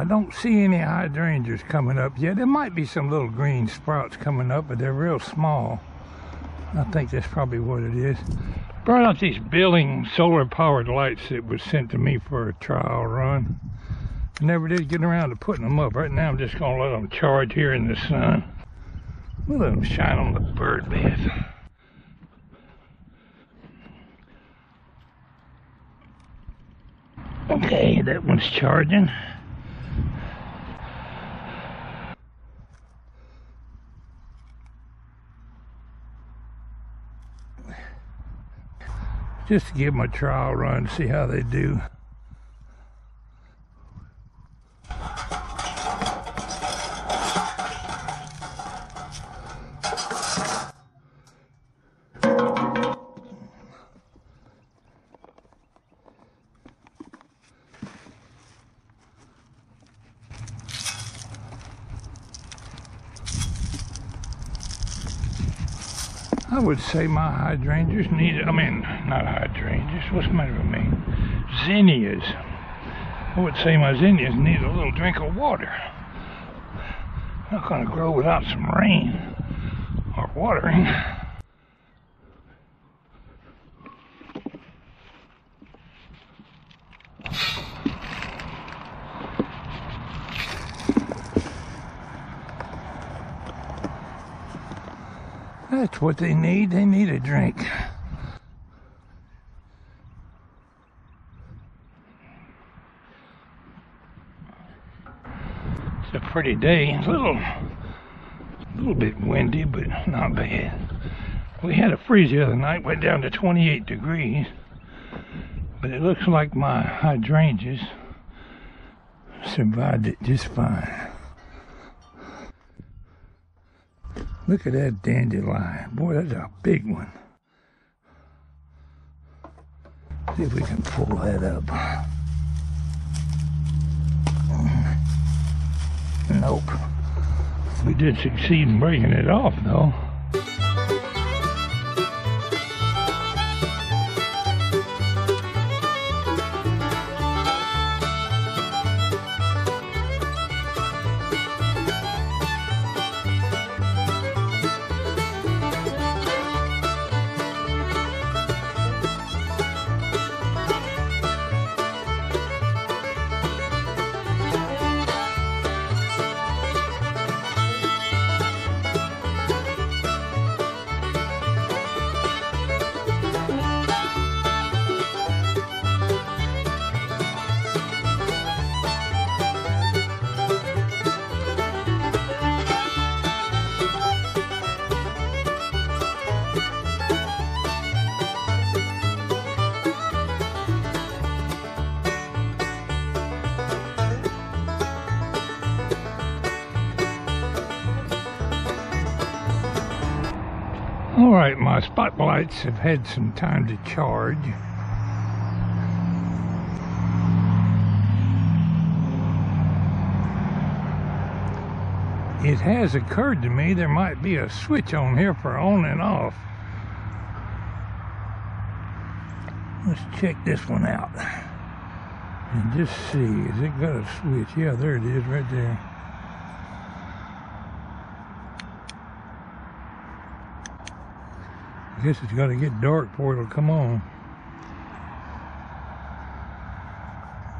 I don't see any hydrangeas coming up yet. There might be some little green sprouts coming up, but they're real small. I think that's probably what it is. Brought out these Biling solar powered lights that was sent to me for a trial run. I never did get around to putting them up. Right now I'm just gonna let them charge here in the sun. We'll let them shine on the bird bath. Okay, that one's charging. Just to give them a trial run, see how they do. I would say my hydrangeas need, I mean, not hydrangeas, what's the matter with me? Zinnias. I would say my zinnias need a little drink of water. Not going to grow without some rain or watering. That's what they need. They need a drink. It's a pretty day. A little, little bit windy, but not bad. We had a freeze the other night. Went down to 28 degrees. But it looks like my hydrangeas survived it just fine. Look at that dandelion. Boy, that's a big one. See if we can pull that up. Nope. We did succeed in breaking it off, though. All right, my spotlights have had some time to charge. It has occurred to me there might be a switch on here for on and off. Let's check this one out and just see. Is it got a switch? Yeah, there it is right there. I guess it's got to get dark before it'll come on.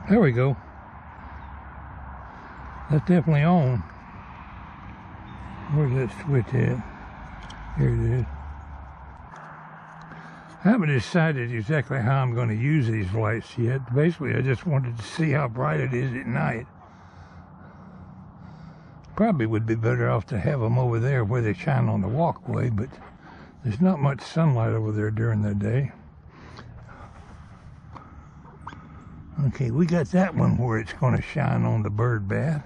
There we go. That's definitely on. Where's that switch at? Here it is. I haven't decided exactly how I'm going to use these lights yet. Basically, I just wanted to see how bright it is at night. Probably would be better off to have them over there where they shine on the walkway, but there's not much sunlight over there during the day. Okay, we got that one where it's going to shine on the bird bath.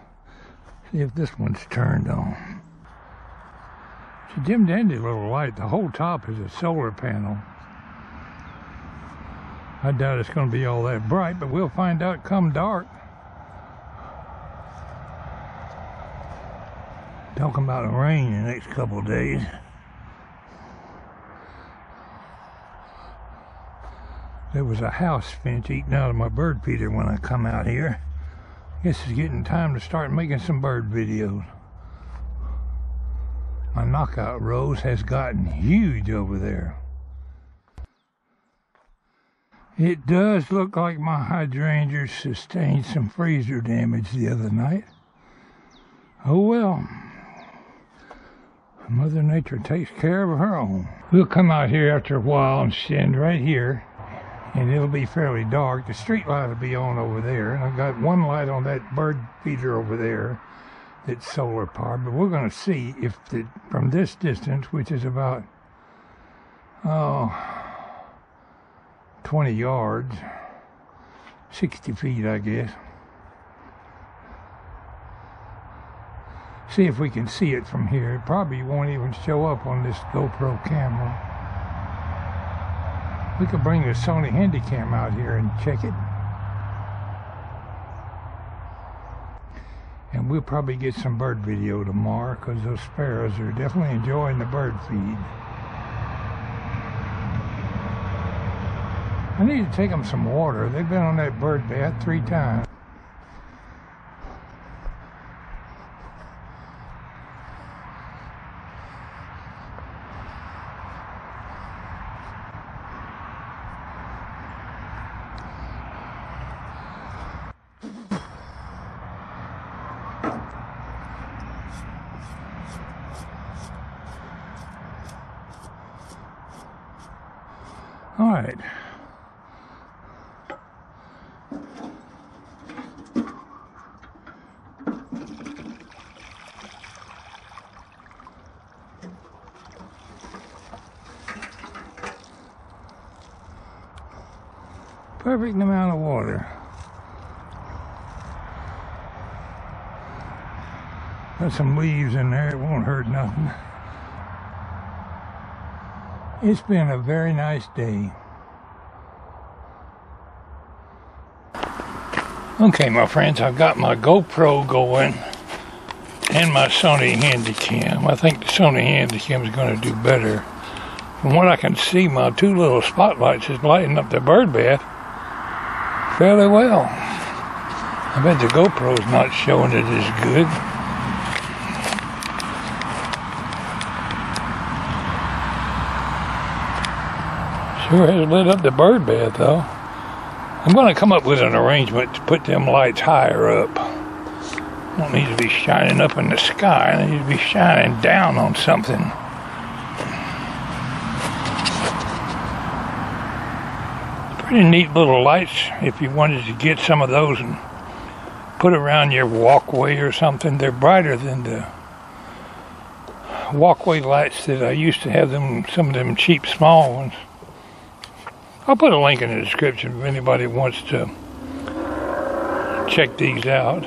See if this one's turned on. It's a dim dandy little light. The whole top is a solar panel. I doubt it's going to be all that bright, but we'll find out come dark. Talking about rain in the next couple days. There was a house finch eating out of my bird feeder when I come out here. Guess it's getting time to start making some bird videos. My knockout rose has gotten huge over there. It does look like my hydrangea sustained some freezer damage the other night. Oh well. Mother Nature takes care of her own. We'll come out here after a while and stand right here and it'll be fairly dark. The street light will be on over there. And I've got one light on that bird feeder over there that's solar powered. But we're going to see if the, from this distance, which is about, oh, 20 yards, 60 feet, I guess. See if we can see it from here. It probably won't even show up on this GoPro camera. We could bring the Sony Handycam out here and check it. And we'll probably get some bird video tomorrow because those sparrows are definitely enjoying the bird feed. I need to take them some water. They've been on that bird bath three times. All right. Perfect amount of water. Got some leaves in there, it won't hurt nothing. It's been a very nice day. Okay, my friends, I've got my GoPro going and my Sony Handycam. I think the Sony Handycam is going to do better. From what I can see, my two little spotlights is lighting up the bird bath fairly well. I bet the GoPro's not showing it as good. Sure has lit up the bird bath though. I'm going to come up with an arrangement to put them lights higher up. Don't need to be shining up in the sky. They need to be shining down on something. Pretty neat little lights if you wanted to get some of those and put around your walkway or something. They're brighter than the walkway lights that I used to have them, some of them cheap small ones. I'll put a link in the description if anybody wants to check these out.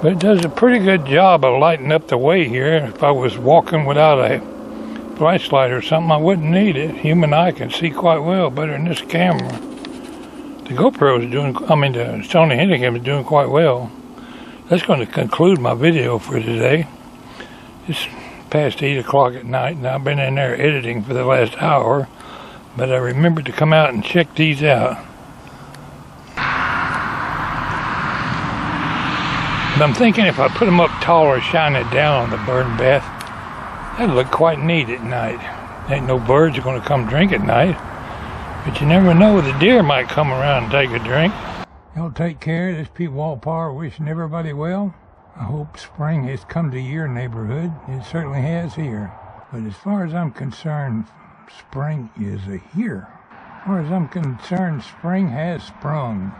But it does a pretty good job of lighting up the way here. If I was walking without a flashlight or something, I wouldn't need it. Human eye can see quite well, better than this camera. The GoPro is doing, I mean, the Sony Handycam is doing quite well. That's going to conclude my video for today. It's past 8 o'clock at night, and I've been in there editing for the last hour, but I remembered to come out and check these out. But I'm thinking if I put them up taller, shine it down on the bird bath, that'd look quite neat at night. Ain't no birds are going to come drink at night, but you never know, the deer might come around and take a drink. Y'all take care. This Pwalpar wishing everybody well. I hope spring has come to your neighborhood. It certainly has here. But as far as I'm concerned, spring is here. As far as I'm concerned, spring has sprung.